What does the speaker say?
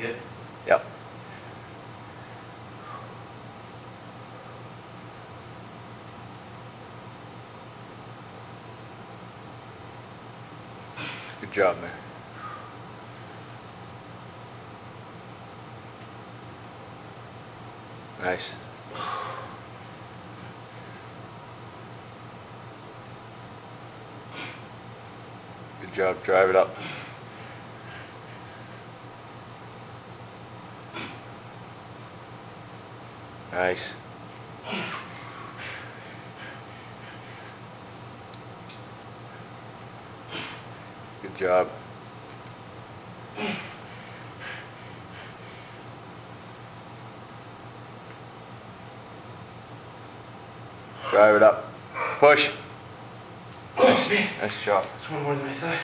good? Yep. Good job, man. Nice. Good job. Drive it up. Nice. Good job. Drive it up. Push. Nice, nice job. It's one more than I thought.